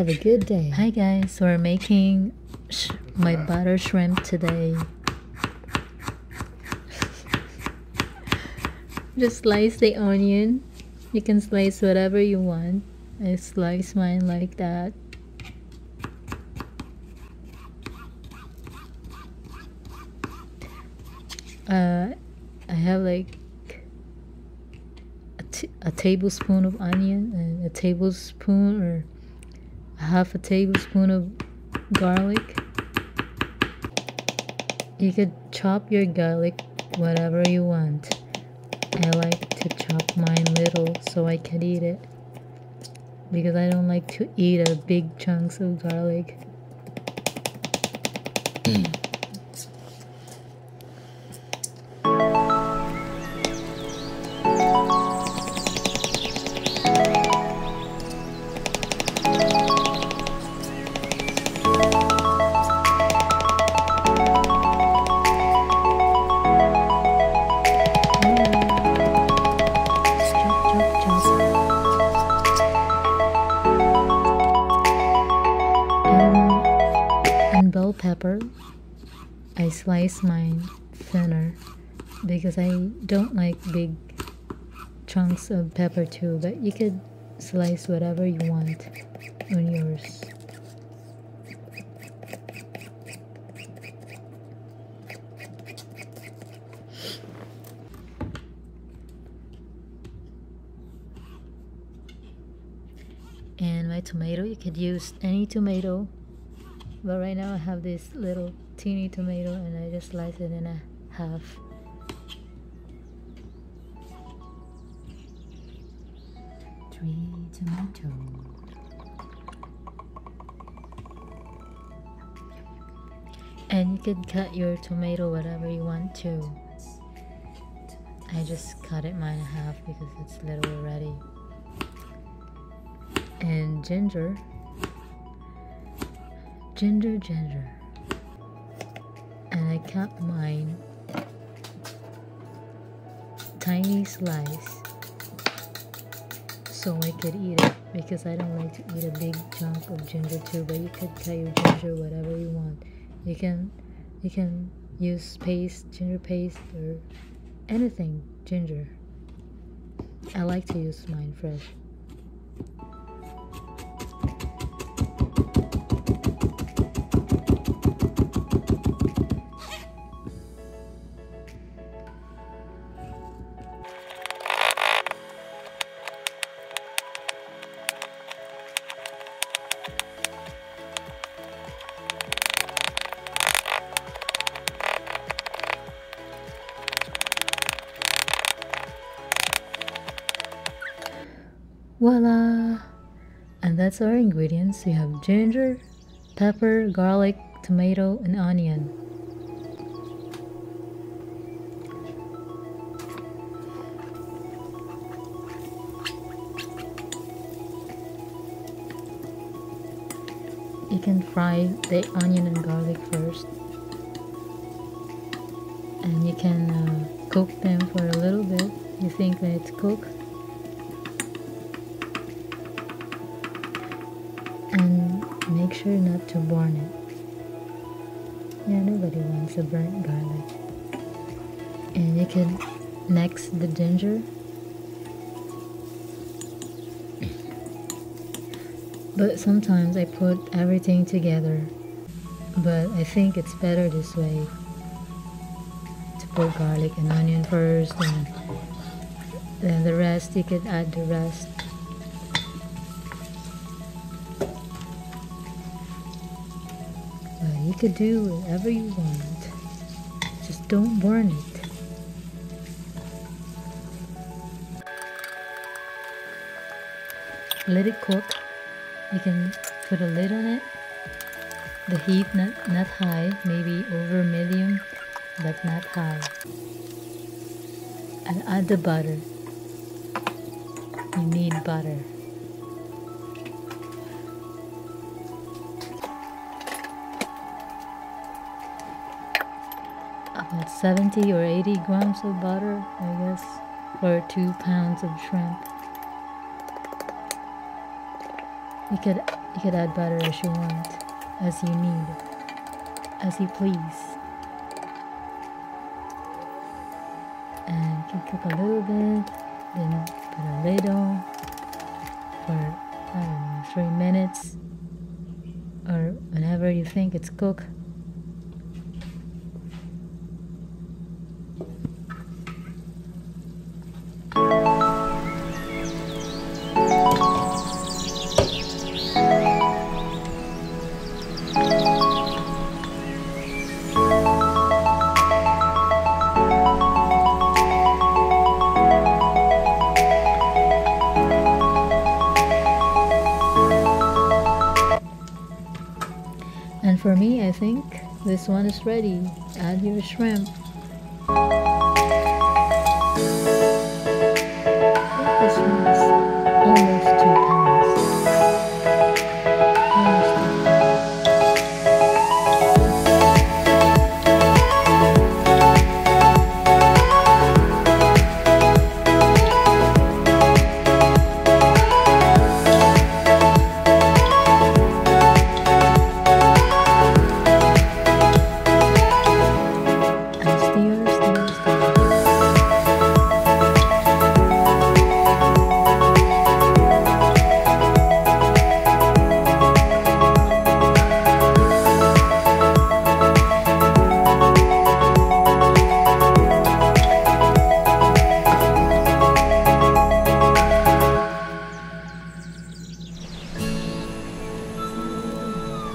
Have a good day. Hi guys, we're making my butter shrimp today. Just slice the onion. You can slice whatever you want. I slice mine like that. Uh, I have like a, a tablespoon of onion and a tablespoon or half a tablespoon of garlic. You could chop your garlic whatever you want. I like to chop mine little so I can eat it because I don't like to eat a big chunks of garlic. And bell pepper, I slice mine thinner because I don't like big chunks of pepper too. But you could slice whatever you want on yours. And my tomato, you could use any tomato. But right now I have this little teeny tomato and I just slice it in a half. Three tomato. And you could cut your tomato whatever you want to. I just cut it mine in half because it's little already and ginger. Ginger, ginger. And I cut mine tiny slice so I could eat it because I don't like to eat a big chunk of ginger too. But you could cut your ginger whatever you want. You can you can use paste, ginger paste, or anything ginger. I like to use mine fresh. Voila! And that's our ingredients. We have ginger, pepper, garlic, tomato, and onion. You can fry the onion and garlic first. And you can uh, cook them for a little bit. You think that it's cooked. And make sure not to burn it. Yeah, nobody wants a burnt garlic. And you can next the ginger. But sometimes I put everything together. But I think it's better this way. To put garlic and onion first and then the rest you could add the rest. You could do whatever you want. Just don't burn it. Let it cook. You can put a lid on it. The heat not, not high, maybe over medium, but not high. And add the butter. You need butter. About 70 or 80 grams of butter, I guess, for two pounds of shrimp. You could you could add butter as you want, as you need, as you please. And you can cook a little bit, then put a lid on for I don't know, three minutes or whenever you think it's cooked. This one is ready. Add your shrimp.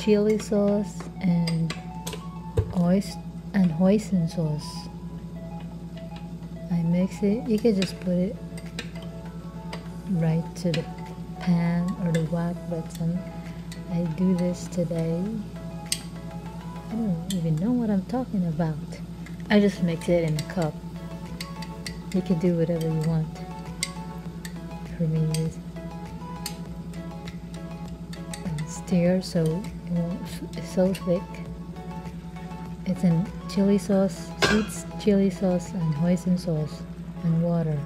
chili sauce, and oyster and hoisin sauce. I mix it. You can just put it right to the pan or the wok, but some I do this today. I don't even know what I'm talking about. I just mix it in a cup. You can do whatever you want. For me, stir so so thick. It's in chili sauce, sweet chili sauce, and hoisin sauce, and water.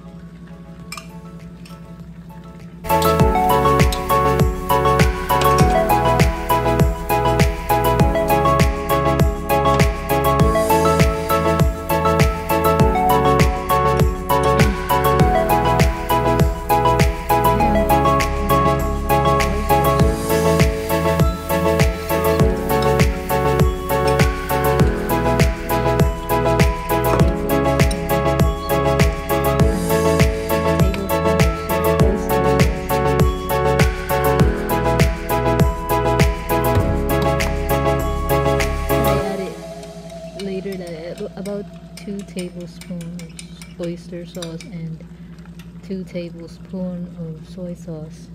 That about two tablespoons of oyster sauce and two tablespoons of soy sauce.